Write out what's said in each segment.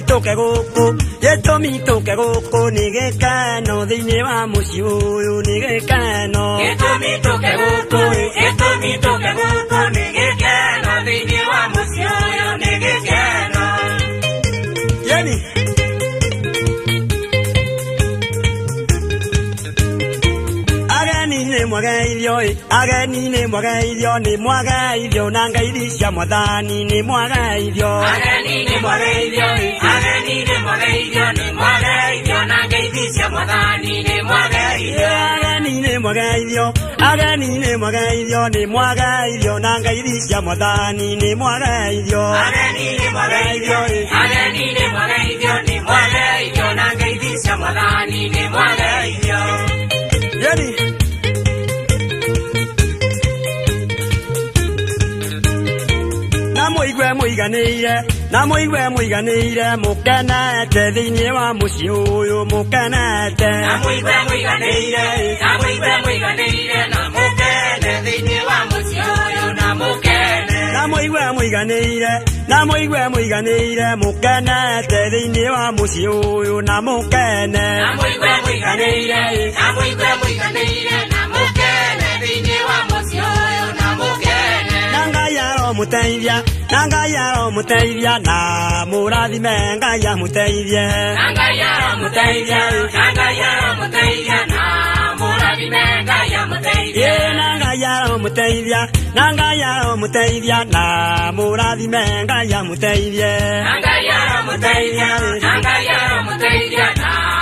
gĩtũmi tũke gũkũ gĩtũmi tũke gũkũ nĩ gĩkeno thĩinĩ wa mũciĩ ũyũ nĩ gĩkeno Gĩtũmi tũke gũkũ, gĩtũmi tũke gũkũ nĩ gĩkeno thĩinĩ wa mũciĩ nä mwage ithio ä ageni nä mwage ithio nä mwage ithio na ngaithi cia mwathani nä mwage ithio ageni nä mwage ithio nä mwage ithio na ngairi cia mwathani nä mwage ithio ageni? Mũiganĩire na mũigue mũiganĩire mũkenete thĩinĩ wa mũciĩ ũyũ mũkenete Na mũigue mũiganĩire, na mũigue mũiganĩire, na mũkene thĩinĩ wa mũciĩ ũyũ na mũkene. na mũigue mũiganĩire na mũigue mũiganĩire mũkenete thĩinĩ wa mũciĩ ũyũ na mũkene Na mũigue mũiganĩire, aromũteithia na ngai aromũteithia na mũrathime ngai amũteithie. Na Ngai aromũteithia, na Ngai aromũteithia, na mũrathime Ngai amũteithie. Ĩ, na ngai aromũteithia na ngai aromũteithia na mũrathime ngai amũteithie. Na Ngai aromũteithia, na Ngai na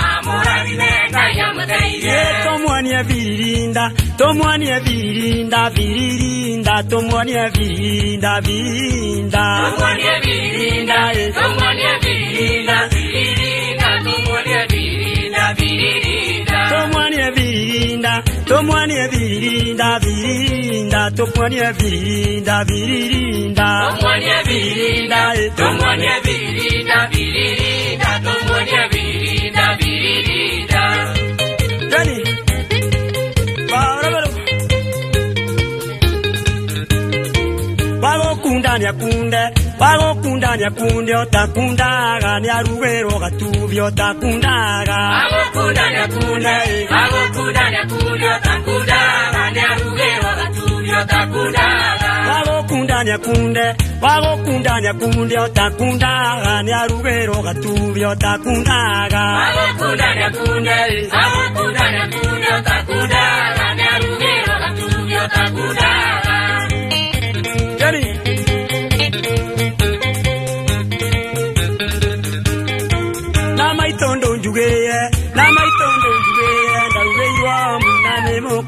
tũmuonie viririnda tũmuonie viririnda viririnda tũmuonie viririnda viririnda Tumuonie birinda, tumuonie birinda, birinda, tumuonie birinda, birinda. tũmuonie viririnda tũmuonie viririnda viririnda tũmuonie viririnda viririnda Tumuonie birinda, tumuonie birinda, birinda, tumuonie kunda niakunde wagukunda niakunde otakundaga niarugirwo gatubi otakundaga agukunda niakunde agukunda niakunde otakundaga niarugirwo gatubi otakundaga wagukunda niakunde wagukunda niakunde otakundaga niarugirwo gatubi otakundaga agukunda niakunde agukunda niakunde otakundaga niarugirwo gatubi otakundaga Jenny.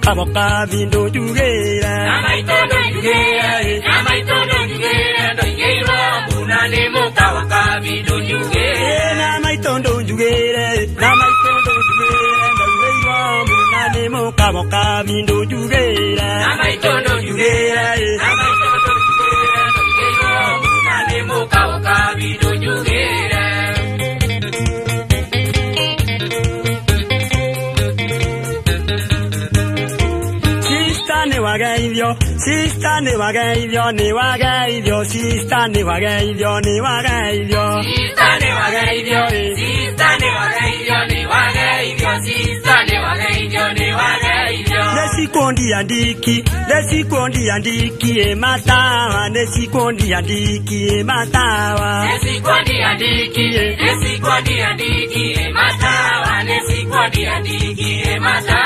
kamoka bindo jugera amaitono jugera amaitono jugera ndoyewa bunane mokawoka bindo jugera amaitono jugera amaitono jugera ndoyewa bunane mokawoka bindo jugera amaitono jugera wageithio sista nä wageithio nä wageithio sista nä wageithio nä wageithio sista nä wageithio sista nä wageithio nä wageithio sista nä wageithio nä wageithio nesikundi andiki nesikundi andiki ä matawa nesikundi andiki ä matawa nesikundi andiki nesikundi andiki ä matawa nesikundi andiki ä matawa